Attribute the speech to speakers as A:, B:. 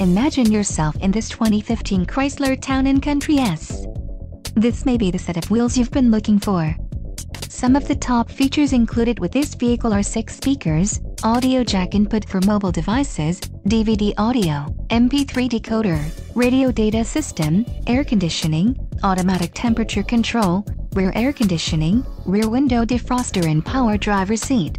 A: Imagine yourself in this 2015 Chrysler Town & Country S. This may be the set of wheels you've been looking for. Some of the top features included with this vehicle are 6 speakers, audio jack input for mobile devices, DVD audio, MP3 decoder, radio data system, air conditioning, automatic temperature control, rear air conditioning, rear window defroster and power driver seat.